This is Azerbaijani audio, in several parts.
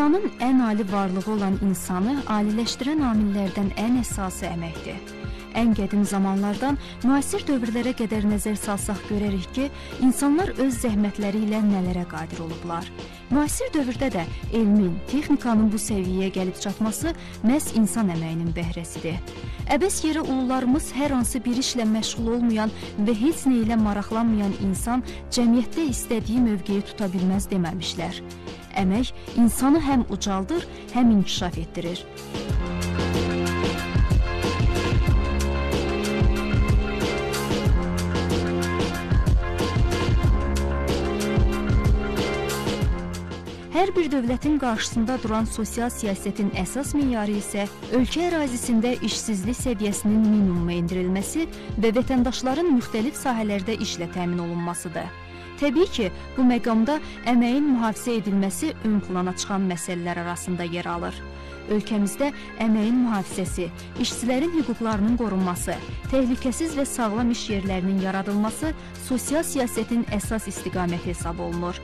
Dünyanın ən ali varlığı olan insanı aliləşdirən amillərdən ən əsası əməkdir. Ən qədim zamanlardan müasir dövrlərə qədər nəzər salsaq görərik ki, insanlar öz zəhmətləri ilə nələrə qadir olublar. Müasir dövrdə də elmin, texnikanın bu səviyyəyə gəlib çatması məhz insan əməyinin bəhrəsidir. Əbəs yerə ulularımız hər hansı bir işlə məşğul olmayan və heç nə ilə maraqlanmayan insan cəmiyyətdə istədiyi mövqeyi tuta bilməz deməmişlər. Əmək insanı həm ucaldır, həm inkişaf etdirir. Hər bir dövlətin qarşısında duran sosial siyasətin əsas meyarı isə ölkə ərazisində işsizlik səviyyəsinin minimuma endirilməsi və vətəndaşların müxtəlif sahələrdə işlə təmin olunmasıdır. Təbii ki, bu məqamda əməyin mühafizə edilməsi ön plana çıxan məsələlər arasında yer alır. Ölkəmizdə əməyin mühafizəsi, işçilərin hüquqlarının qorunması, təhlükəsiz və sağlam iş yerlərinin yaradılması sosial siyasətin əsas istiqaməti hesab olunur.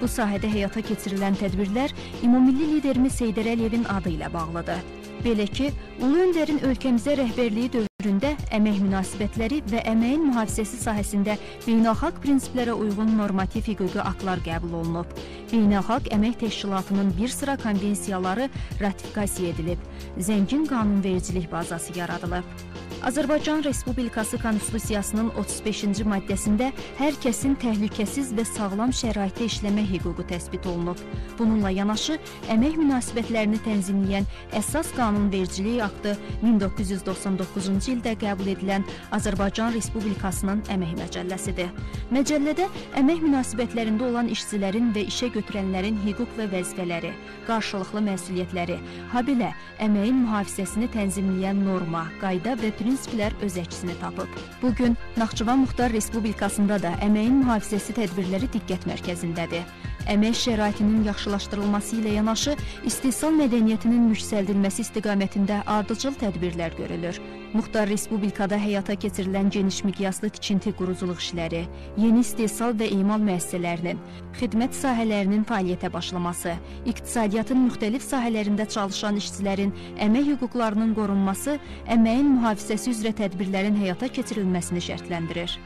Bu sahədə həyata keçirilən tədbirlər ümummilli liderimiz Heydər Əliyevin adı ilə bağlıdır. Belə ki, Ulu Öndərin ölkəmizə rəhbərliyi dövründə əmək münasibətləri və əməyin mühafizəsi sahəsində beynəlxalq prinsiplərə uyğun normativ hüquqi aktlar qəbul olunub. Beynəlxalq Əmək Təşkilatının bir sıra konvensiyaları ratifikasiya edilib. Zəngin qanunvericilik bazası yaradılıb. Azərbaycan Respublikası Konstitusiyasının 35-ci maddəsində hər kəsin təhlükəsiz və sağlam şəraitdə işləmə hüququ təsbit olunub. Bununla yanaşı, əmək münasibətlərini tənzimləyən əsas qanunvericilik aktı 1999-cu ildə qəbul edilən Azərbaycan Respublikasının əmək məcəlləsidir. Məcəllədə əmək münasibətlərində olan işçilərin və işə götürənlərin hüquq və vəzifələri, qarşılıqlı məsuliyyətləri, habelə əməyin mühafizəsini tənzimləyən norma, qayda və prinsiplər prinsiplər öz əksini tapıb. Bu gün Naxçıvan Muxtar Respublikasında da əməyin mühafizəsi tədbirləri diqqət mərkəzindədir. Əmək şəraitinin yaxşılaşdırılması ilə yanaşı istehsal mədəniyyətinin yüksəldilməsi istiqamətində ardıcıl tədbirlər görülür. Muxtar Respublikada həyata keçirilən geniş miqyaslı tikinti quruculuq işləri, yeni istehsal və emal müəssisələrinin, xidmət sahələrinin fəaliyyətə başlaması, iqtisadiyyatın müxtəlif sahələrində çalışan işçilərin əmək hüquqlarının qorunması, əməyin mühafizəsi üzrə tədbirlərin həyata keçirilməsini şərtləndirir.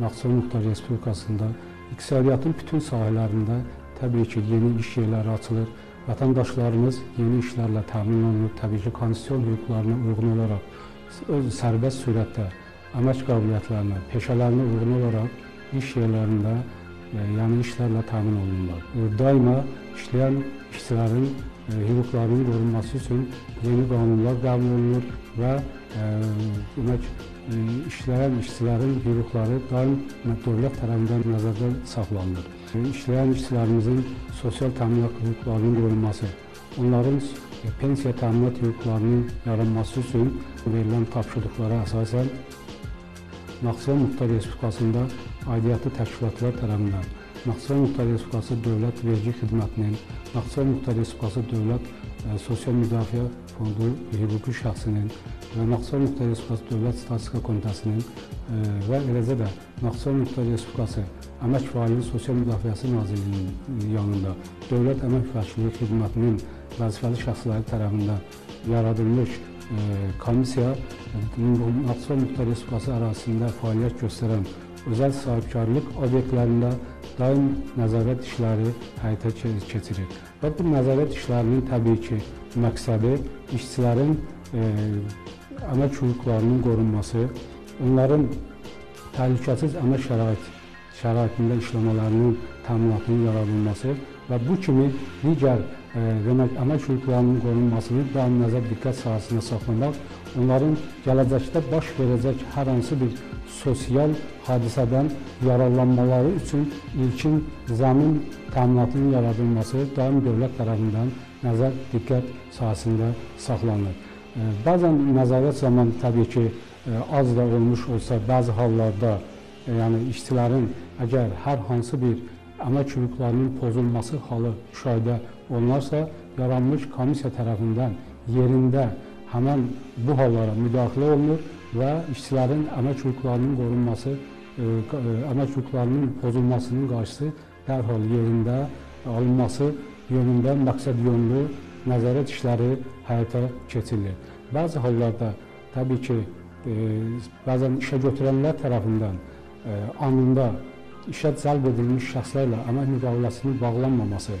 Naxçıvan Muxtar Respublikasında iqtisadiyyatın bütün sahələrində təbii ki, yeni iş yerləri açılır. Vətəndaşlarımız yeni işlərlə təmin olunur. Təbii ki, konstitusiyon hüquqlarına uyğun olaraq öz sərbəst surətdə əmək qabiliyyətlərinə, peşələrinə uyğun olaraq iş yerlərində e, yəni işlərlə təmin olunurlar. E, daima işləyən işçilərin e, hüquqlarının qorunması üçün yeni qanunlar qəbul olunur və demək işləyən işçilərin hüquqları daim dövlət tərəfindən nəzərdə saxlanılır. İşləyən işçilərimizin sosial təminat hüquqlarının qorunması, onların pensiya təminat hüquqlarının yaranması üçün verilən tapşırıqlara əsasən Naxçıvan Muxtar Respublikasında aidiyyatlı təşkilatlar tərəfindən Naxçıvan Muxtar Respublikası Dövlət Vergi Xidmətinin, Naxçıvan Muxtar Respublikası Dövlət Sosial Müdafiə Fondu hüquqi şəxsinin və Naxçıvan Muxtar Respublikası Dövlət Statistika Komitəsinin e, və eləcə də Naxçıvan Muxtar Respublikası Əmək Fəaliyyəti Sosial Müdafiəsi Nazirliyinin yanında Dövlət Əmək Vəkilliyi Xidmətinin vəzifəli şəxsləri tərəfindən yaradılmış e, komissiya Naxçıvan Muxtar Respublikası ərazisində fəaliyyət göstərən özəl sahibkarlıq obyektlərində daim nəzarət işləri həyata keçirir. Və bu nəzarət işlərinin təbii ki, məqsədi işçilərin e, əmək hüquqlarının qorunması, onların təhlükəsiz əmək şərait şəraitində işləmələrinin təminatının yaradılması və bu kimi digər e, demək əmək hüquqlarının qorunmasını daim nəzər diqqət sahəsində saxlamaq, onların gələcəkdə baş verəcək hər hansı bir sosial hadisədən yararlanmaları üçün ilkin zəmin təminatının yaradılması daim dövlət tərəfindən nəzər diqqət sahəsində saxlanılır. Bəzən nəzarət zamanı təbii ki, az da olmuş olsa, bəzi hallarda yəni işçilərin əgər hər hansı bir əmək hüquqlarının pozulması halı müşahidə olunarsa, yaranmış komissiya tərəfindən yerində həmən bu hallara müdaxilə olunur və işçilərin əmək hüquqlarının qorunması, e, e, əmək hüquqlarının pozulmasının qarşısı dərhal yerində alınması yönündə məqsəd yönlü nəzarət işləri həyata keçirilir. Bəzi hallarda təbii ki, bəzən işə götürənlər tərəfindən anında işə cəlb edilmiş şəxslərlə əmək müqaviləsinin bağlanmaması,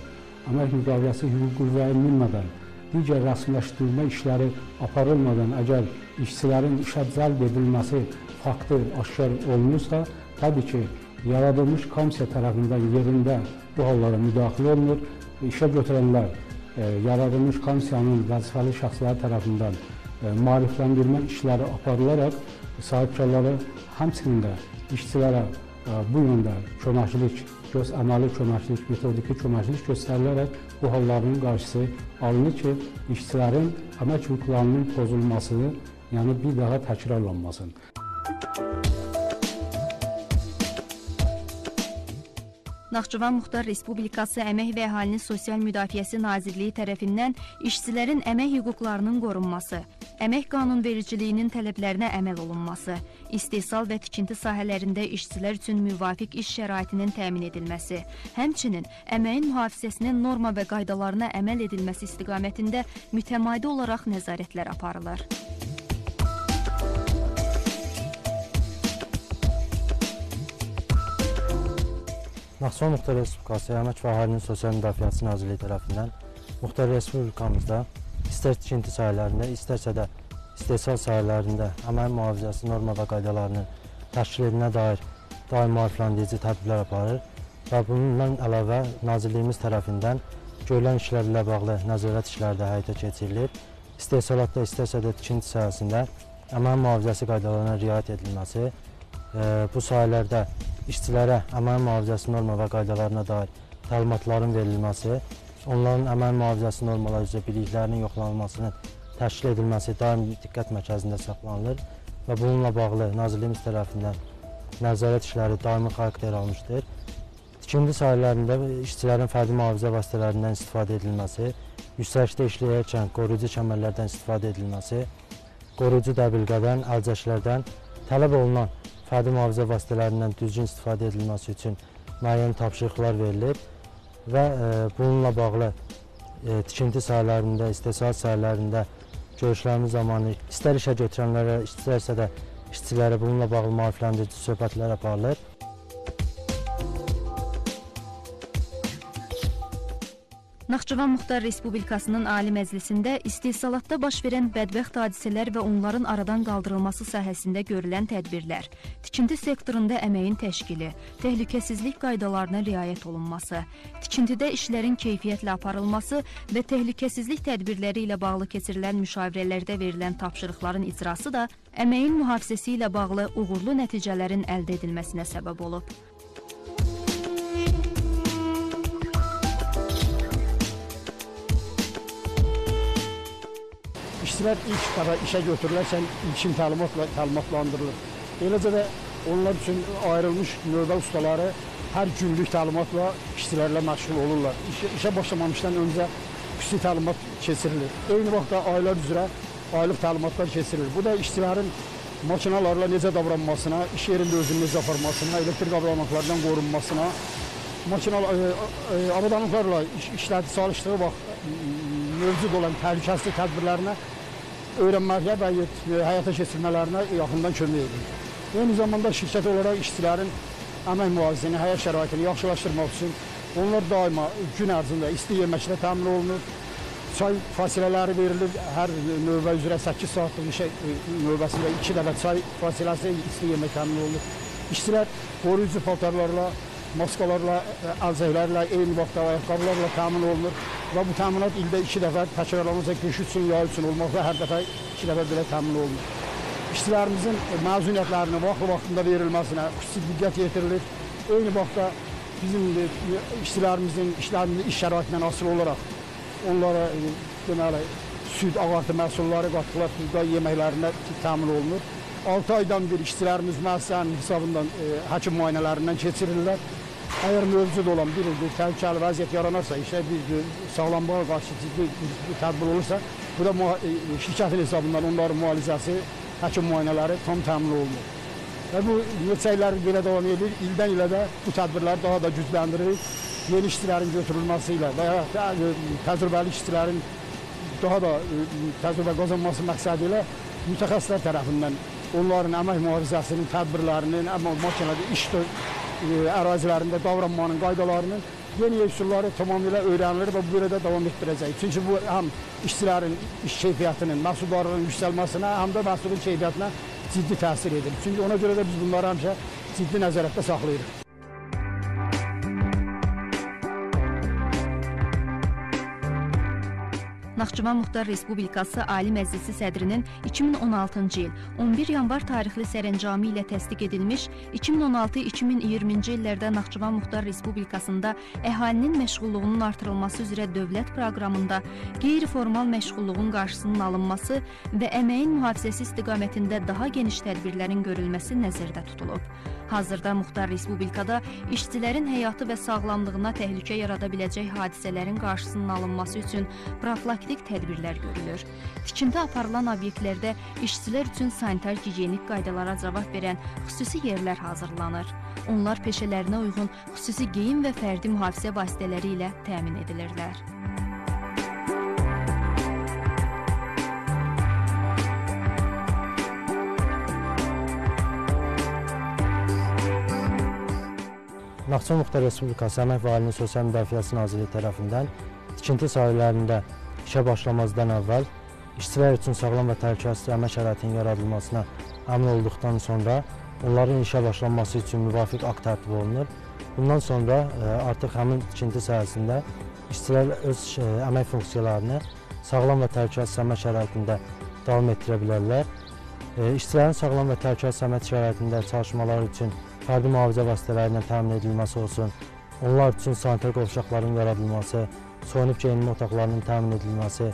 əmək müqaviləsi hüquq qüvvəyə minmədən, digər rəsmiləşdirmə işləri aparılmadan əgər işçilərin işə cəlb edilməsi faktı aşkar olunursa, təbii ki, yaradılmış komissiya tərəfindən yerində bu hallara müdaxilə olunur. İşə götürənlər e, yaradılmış komissiyanın vəzifəli şəxsləri tərəfindən e, maarifləndirmə işləri aparılaraq sahibkarları həmçinin də işçilərə bu yöndə köməklik, göz əməli köməklik, metodiki köməklik göstərilərək bu halların qarşısı alınır ki, işçilərin əmək hüquqlarının pozulmasını, yəni bir daha təkrarlanmasın. Naxçıvan Muxtar Respublikası Əmək və Əhalinin Sosial Müdafiəsi Nazirliyi tərəfindən işçilərin əmək hüquqlarının qorunması, əmək qanunvericiliyinin tələblərinə əməl olunması, istehsal və tikinti sahələrində işçilər üçün müvafiq iş şəraitinin təmin edilməsi, həmçinin əməyin mühafizəsinin norma və qaydalarına əməl edilməsi istiqamətində mütəmadi olaraq nəzarətlər aparılır. Naxçıvan Muxtar Respublikası Əmək və Əhalinin Sosial Müdafiəsi Nazirliyi tərəfindən Muxtar Respublikamızda istər tikinti sahələrində, istərsə də istehsal sahələrində əmək mühafizəsi norma və qaydalarının təşkil edilməsinə dair daim maarifləndirici tədbirlər aparır və bundan əlavə Nazirliyimiz tərəfindən görülən işlərlə bağlı nəzarət işləri də həyata keçirilir. İstehsalatda, istərsə də tikinti sahəsində əmək mühafizəsi qaydalarına riayət edilməsi, e, bu sahələrdə işçilərə əmək mühafizəsi norma və qaydalarına dair təlimatların verilməsi, onların əmək mühafizəsi normaları üzrə biliklərinin yoxlanılmasının təşkil edilməsi daim diqqət mərkəzində saxlanılır və bununla bağlı Nazirliyimiz tərəfindən nəzarət işləri daimi xarakter almışdır. Tikinti sahələrində işçilərin fərdi mühafizə vasitələrindən istifadə edilməsi, yüksəkdə işləyərkən qoruyucu kəmərlərdən istifadə edilməsi, qoruyucu dəbilqədən, əlcəklərdən tələb olunan fərdi mühafizə vasitələrindən düzgün istifadə edilməsi üçün müəyyən tapşırıqlar verilib və e, bununla bağlı e, tikinti sahələrində, istehsal sahələrində görüşlərimiz zamanı istər işə götürənlərə, istərsə də işçilərə bununla bağlı maarifləndirici söhbətlər aparılır. Naxçıvan Muxtar Respublikasının Ali Məclisində istehsalatda baş verən bədbəxt hadisələr və onların aradan qaldırılması sahəsində görülən tədbirlər, tikinti sektorunda əməyin təşkili, təhlükəsizlik qaydalarına riayət olunması, tikintidə işlərin keyfiyyətlə aparılması və təhlükəsizlik tədbirləri ilə bağlı keçirilən müşavirələrdə verilən tapşırıqların icrası da əməyin mühafizəsi ilə bağlı uğurlu nəticələrin əldə edilməsinə səbəb olub. İşçilər ilk dəfə işə götürülərkən ilkin təlimatla təlimatlandırılır. Eləcə də onlar üçün ayrılmış növbə ustaları hər günlük təlimatla işçilərlə məşğul olurlar. İşə, işə başlamamışdan öncə xüsusi təlimat keçirilir. Eyni vaxtda aylar üzrə aylıq təlimatlar keçirilir. Bu da işçilərin makinalarla necə davranmasına, iş yerində özünü necə aparmasına, elektrik avadanlıqlardan qorunmasına, makina e, e, avadanlıqlarla iş, işlədi çalışdığı vaxt mövcud olan təhlükəsizlik tədbirlərinə öyrənməyə və həyata keçirmələrinə yaxından kömək edir. Eyni zamanda şirkət olaraq işçilərin əmək mühafizəsini, həyat şəraitini yaxşılaşdırmaq üçün onlar daima gün ərzində isti yeməklə təmin olunur. Çay fasilələri verilir. Hər növbə üzrə 8 saatlıq işə növbəsində 2 dəfə çay fasiləsi isti yemək təmin olunur. İşçilər qoruyucu paltarlarla, maskalarla, əlcəklərlə, eyni vaxtda ayaqqabılarla təmin olunur və bu təminat ildə iki dəfə təkrarlanacaq qış üçün, yay üçün olmaqla hər dəfə iki dəfə belə təmin olunur. İşçilərimizin məzuniyyətlərinin vaxtlı-vaxtında verilməsinə xüsusi diqqət yetirilir. Eyni vaxtda bizim işçilərimizin işlərimizin iş şəraitindən asılı olaraq onlara deməli süd, ağartı məhsulları, qatıqlar, tuzda yeməklərinə təmin olunur. 6 aydan bir işçilərimiz müəssisənin hesabından e, həkim müayinələrindən keçirirlər. Əgər mövcud olan bir ildir təhlükəli vəziyyət yaranarsa, işə bir sağlamlığa qarşı ciddi bir tədbir olursa, bu da e, şirkətin hesabından onların müalicəsi həkim müayinələri tam təmin olunur. Və bu neçə illər belə davam edir. İldən ilə də bu tədbirləri daha da gücləndirir. Yeni işçilərin götürülməsi ilə və ya təcrübəli işçilərin daha da təcrübə qazanması məqsədi ilə mütəxəssislər tərəfindən onların əmək mühafizəsinin, tədbirlərinin, əmək makinədə iş ərazilərində davranmanın qaydalarının yeni üsulları tamamilə öyrənilir və bu belə də davam etdirəcək. Çünki bu həm işçilərin iş keyfiyyətinin, məhsuldarlığının yüksəlməsinə, həm də məhsulun keyfiyyətinə ciddi təsir edir. Çünki ona görə də biz bunları həmişə ciddi nəzarətdə saxlayırıq. Naxçıvan Muxtar Respublikası Ali Məclisi sədrinin 2016-cı il 11 yanvar tarixli sərəncamı ilə təsdiq edilmiş 2016-2020-ci illərdə Naxçıvan Muxtar Respublikasında əhalinin məşğulluğunun artırılması üzrə dövlət proqramında qeyri-formal məşğulluğun qarşısının alınması və əməyin mühafizəsi istiqamətində daha geniş tədbirlərin görülməsi nəzərdə tutulub. Hazırda Muxtar Respublikada işçilərin həyatı və sağlamlığına təhlükə yarada biləcək hadisələrin qarşısının alınması üçün profilaktik tədbirlər görülür. Tikinti aparılan obyektlərdə işçilər üçün sanitar gigiyenik qaydalara cavab verən xüsusi yerlər hazırlanır. Onlar peşələrinə uyğun xüsusi geyim və fərdi mühafizə vasitələri ilə təmin edilirlər. Naxçıvan Muxtar Respublikası Əmək və Əhalinin Sosial Müdafiəsi Nazirliyi tərəfindən tikinti sahələrində işə başlamazdan əvvəl işçilər üçün sağlam və təhlükəsiz əmək şəraitinin yaradılmasına əmin olduqdan sonra onların işə başlanması üçün müvafiq akt tərtib olunur. Bundan sonra e, artıq həmin tikinti sahəsində işçilər öz e, əmək funksiyalarını sağlam və təhlükəsiz əmək şəraitində davam etdirə bilərlər. E, işçilərin sağlam və təhlükəsiz əmək şəraitində çalışmaları üçün fərdi mühafizə vasitələri ilə təmin edilməsi olsun, onlar üçün sanitar qovşaqların yaradılması, soyunub geyinmə otaqlarının təmin edilməsi,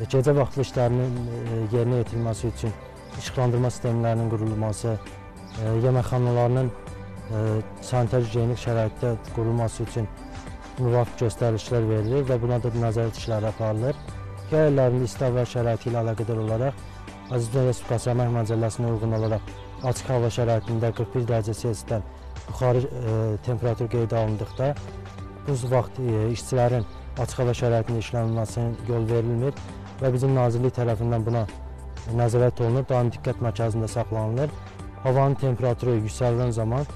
e, gecə vaxtlı işlərinin e, yerinə yetirilməsi üçün işıqlandırma sistemlərinin qurulması, e, yeməkxanalarının sanitar gigiyenik şəraitdə qurulması üçün müvafiq göstərişlər verilir və buna da nəzarət işləri aparılır. Yay illərində isti hava şəraiti ilə əlaqədar olaraq Azərbaycan Respublikası Əmək Məcəlləsinə uyğun olaraq açıq hava şəraitində 41 dərəcə Selsidən yuxarı temperatur qeydə alındıqda bu vaxt işçilərin açıq hava şəraitində işlənilməsinə yol verilmir və bizim nazirlik tərəfindən buna nəzarət olunur, daim diqqət mərkəzində saxlanılır. Havanın temperaturu yüksələn zaman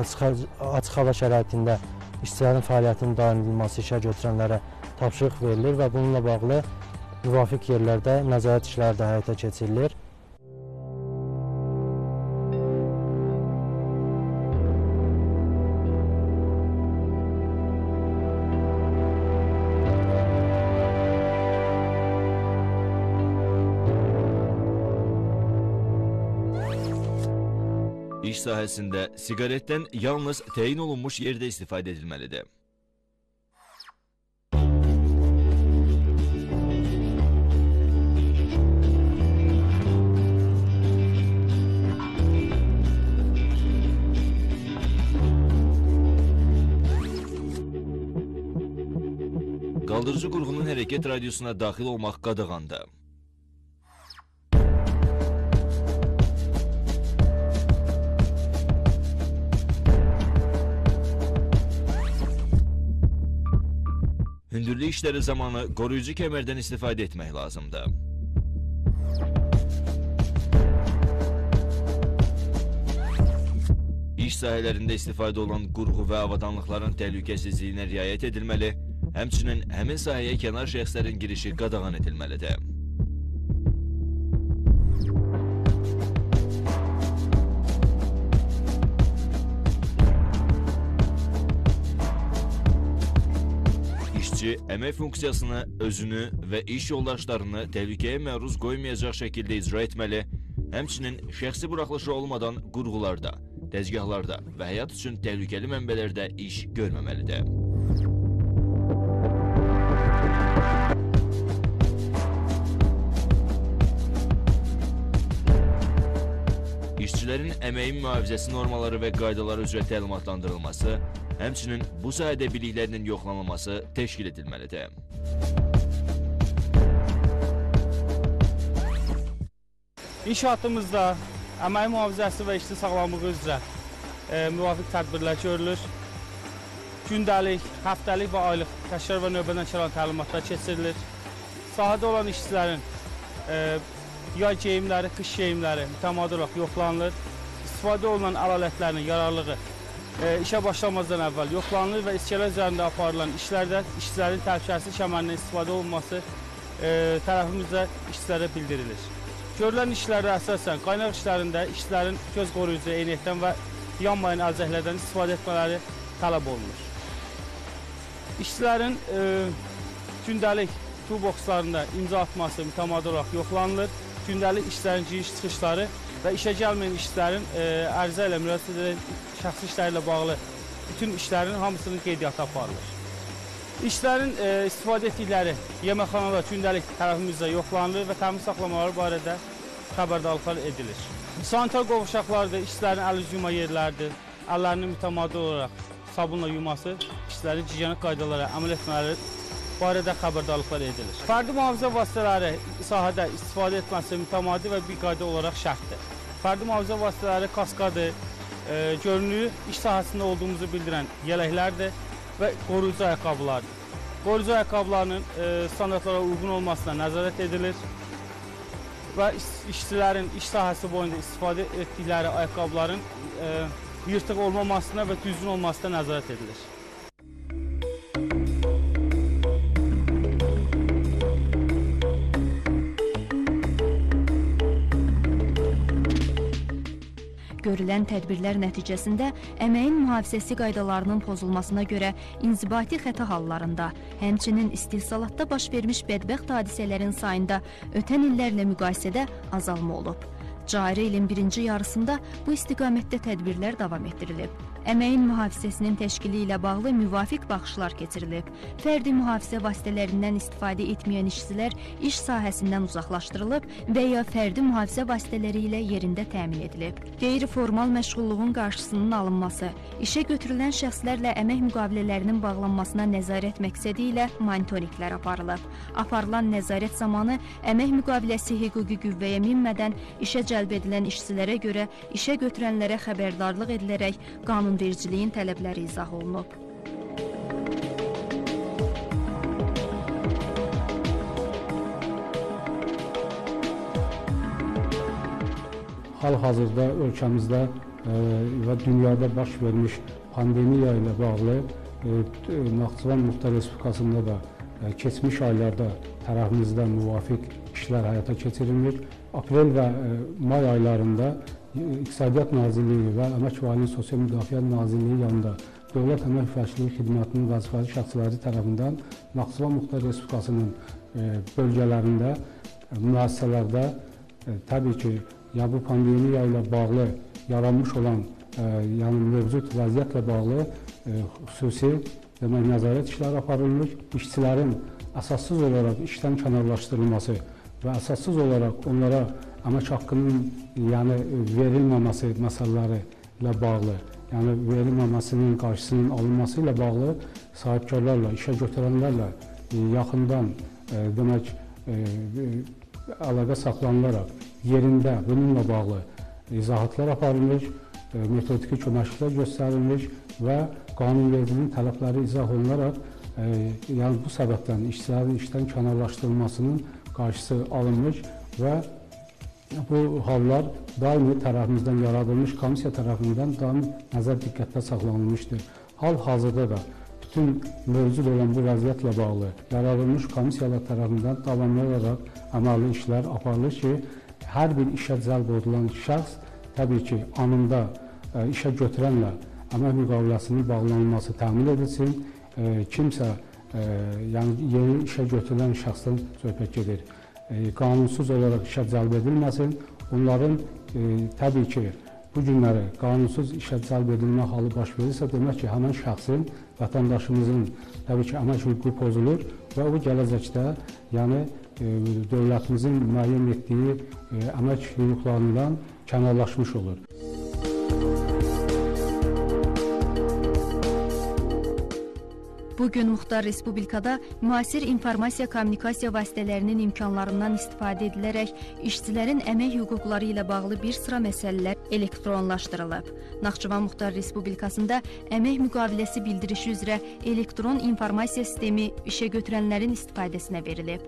açıq, açıq hava şəraitində işçilərin fəaliyyətinin daim edilməsi işə götürənlərə tapşırıq verilir və bununla bağlı müvafiq yerlərdə nəzarət işləri də həyata keçirilir. İş sahəsində siqaretdən yalnız təyin olunmuş yerdə istifadə edilməlidir. Qaldırıcı qurğunun hərəkət radiusuna daxil olmaq qadağandır. Hündürlük işləri zamanı qoruyucu kəmərdən istifadə etmək lazımdır. İş sahələrində istifadə olan qurğu və avadanlıqların təhlükəsizliyinə riayət edilməli, həmçinin həmin sahəyə kənar şəxslərin girişi qadağan edilməlidir. Əmək funksiyasını özünü və iş yoldaşlarını təhlükəyə məruz qoymayacaq şəkildə icra etməli, həmçinin şəxsi buraxılışı olmadan qurğularda, dəzgahlarda və həyat üçün təhlükəli mənbələrdə iş görməməlidir. İşçilərin əməyin mühafizəsi normaları və qaydaları üzrə təlimatlandırılması Həmçinin bu sahədə biliklərinin yoxlanılması təşkil edilməlidir. İnşaatımızda əmək mühafizəsi və işçi sağlamlığı üzrə e, müvafiq tədbirlər görülür. Gündəlik, həftəlik və aylıq təkrar və növbədən çalan təlimatlar keçirilir. Sahədə olan işçilərin e, yay geyimləri, qış geyimləri mütəmadi olaraq yoxlanılır. İstifadə olunan əl alətlərinin yararlılığı e, işə başlamazdan əvvəl yoxlanılır və iskelə üzərində aparılan işlərdə işçilərin təhlükəsizlik kəmərindən istifadə olunması e, tərəfimizdə işçilərə bildirilir. Görülən işlərdə əsasən qaynaq işlərində işçilərin göz qoruyucu eynəkdən və yanmayan əlcəklərdən istifadə etmələri tələb olunur. İşçilərin e, gündəlik toolboxlarında imza atması mütəmadi olaraq yoxlanılır. Gündəlik işlərin giriş-çıxışları və işə gəlməyən işçilərin e, ərizə ilə müraciət edən şəxsi işləri ilə bağlı bütün işlərin hamısının qeydiyyatı aparılır. İşlərin e, istifadə etdikləri yeməkxanalar gündəlik tərəfimizdə yoxlanılır və təmiz saxlamaları barədə xəbərdarlıqlar edilir. Sanitar qovuşaqlardır, işçilərin əl üz yuma yerləridir, əllərini mütəmadi olaraq sabunla yuması, işçilərin gigiyenik qaydalara əməl etmələri barədə xəbərdarlıqlar edilir. Fərdi mühafizə vasitələri sahədə istifadə etməsi mütəmadi və bir qayda olaraq şərtdir. Fərdi mühafizə vasitələri kaskadır, e, görünüyü iş sahəsində olduğumuzu bildirən yeləklərdir və qoruyucu ayaqqabılardır. Qoruyucu ayaqqabılarının e, standartlara uyğun olmasına nəzarət edilir və işçilərin iş sahəsi boyunca istifadə etdikləri ayaqqabıların e, yırtıq olmamasına və düzgün olmasına nəzarət edilir. Görülən tədbirlər nəticəsində əməyin mühafizəsi qaydalarının pozulmasına görə inzibati xəta hallarında, həmçinin istehsalatda baş vermiş bədbəxt hadisələrin sayında ötən illərlə müqayisədə azalma olub. Cari ilin birinci yarısında bu istiqamətdə tədbirlər davam etdirilib. Əməyin mühafizəsinin təşkili ilə bağlı müvafiq baxışlar keçirilib. Fərdi mühafizə vasitələrindən istifadə etməyən işçilər iş sahəsindən uzaqlaşdırılıb və ya fərdi mühafizə vasitələri ilə yerində təmin edilib. Qeyri-formal məşğulluğun qarşısının alınması, işə götürülən şəxslərlə əmək müqavilələrinin bağlanmasına nəzarət məqsədi ilə monitorinqlər aparılıb. Aparılan nəzarət zamanı əmək müqaviləsi hüquqi qüvvəyə minmədən işə cəlb edilən işçilərə görə işə götürənlərə xəbərdarlıq edilərək qanunvericiliyin tələbləri izah olunub. Hal-hazırda ölkəmizdə e, və dünyada baş vermiş pandemiya ilə bağlı e, Naxçıvan Muxtar Respublikasında da e, keçmiş aylarda tərəfimizdən müvafiq işlər həyata keçirilmir. Aprel və may aylarında İqtisadiyyat Nazirliyi və Əmək və Ailə Sosial Müdafiə Nazirliyi yanında Dövlət Əmək Vəzifəçiliyi Xidmətinin vəzifəli şəxsləri tərəfindən Naxçıvan Muxtar Respublikasının bölgələrində, müəssisələrdə təbii ki, ya bu pandemiya ilə bağlı yaranmış olan, yəni mövcud vəziyyətlə bağlı xüsusi demək nəzarət işləri aparılır. İşçilərin əsassız olaraq işdən kənarlaşdırılması və əsassız olaraq onlara əmək haqqının yəni verilməməsi məsələləri ilə bağlı, yəni verilməməsinin qarşısının alınması ilə bağlı sahibkarlarla, işə götürənlərlə yaxından ə, demək ə, əlaqə saxlanılaraq yerində bununla bağlı izahatlar aparılmış, e, metodiki köməkliklər göstərilmiş və qanunvericiliyin tələbləri izah olunaraq, e, yəni bu səbəbdən işçilərin işdən kənarlaşdırılmasının qarşısı alınmış və bu hallar daimi tərəfimizdən yaradılmış komissiya tərəfindən daim nəzər diqqətdə saxlanılmışdır. Hal-hazırda da bütün mövcud olan bu vəziyyətlə bağlı yaradılmış komissiyalar tərəfindən davamlı olaraq əməli işlər aparılır ki, hər bir işə cəlb olunan şəxs təbii ki, anında ə, işə götürənlə əmək müqaviləsinin bağlanılması təmin edilsin. Ə, kimsə ə, yəni yeni işə götürülən şəxsdən söhbət gedir. Ə, qanunsuz olaraq işə cəlb edilməsin. Onların ə, təbii ki, bu günləri qanunsuz işə cəlb edilmə halı baş verirsə, demək ki, həmin şəxsin, vətəndaşımızın təbii ki, əmək hüququ pozulur və o gələcəkdə, yəni dövlətimizin müəyyən etdiyi əmək hüquqlarından kənarlaşmış olur. Bu gün Muxtar Respublikada müasir informasiya kommunikasiya vasitələrinin imkanlarından istifadə edilərək işçilərin əmək hüquqları ilə bağlı bir sıra məsələlər elektronlaşdırılıb. Naxçıvan Muxtar Respublikasında əmək müqaviləsi bildirişi üzrə elektron informasiya sistemi işə götürənlərin istifadəsinə verilib.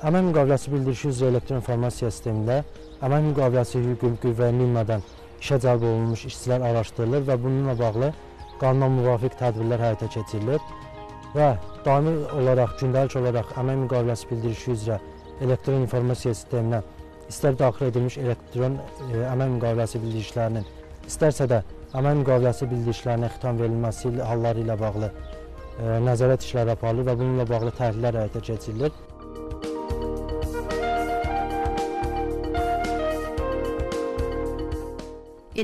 Əmək müqaviləsi bildirişi üzrə elektron informasiya sistemində əmək müqaviləsi hüquqi qüvvəyə minmədən işə cəlb olunmuş işçilər araşdırılır və bununla bağlı qanuna müvafiq tədbirlər həyata keçirilir və daimi olaraq, gündəlik olaraq əmək müqaviləsi bildirişi üzrə elektron informasiya sisteminə istər daxil edilmiş elektron e, əmək müqaviləsi bildirişlərinin, istərsə də əmək müqaviləsi bildirişlərinə xitam verilməsi halları ilə bağlı e, nəzarət işləri aparılır və bununla bağlı təhlillər həyata keçirilir.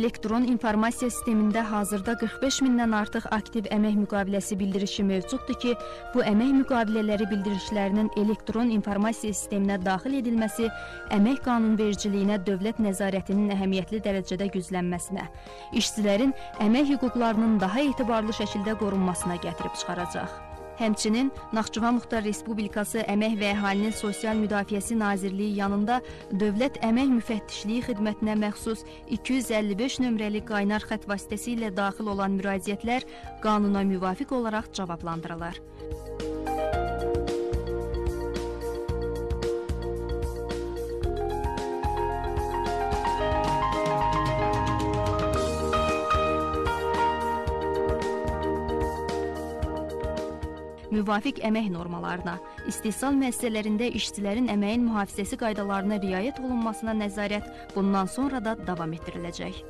Elektron informasiya sistemində hazırda 45 mindən artıq aktiv əmək müqaviləsi bildirişi mövcuddur ki, bu əmək müqavilələri bildirişlərinin elektron informasiya sisteminə daxil edilməsi əmək qanunvericiliyinə dövlət nəzarətinin əhəmiyyətli dərəcədə güclənməsinə, işçilərin əmək hüquqlarının daha etibarlı şəkildə qorunmasına gətirib çıxaracaq. Həmçinin Naxçıvan Muxtar Respublikası Əmək və Əhalinin Sosial Müdafiəsi Nazirliyi yanında Dövlət Əmək Müfəttişliyi xidmətinə məxsus 255 nömrəli qaynar xətt vasitəsilə daxil olan müraciətlər qanuna müvafiq olaraq cavablandırılır. Müvafiq əmək normalarına, istehsal müəssisələrində işçilərin əməyin mühafizəsi qaydalarına riayət olunmasına nəzarət bundan sonra da davam etdiriləcək.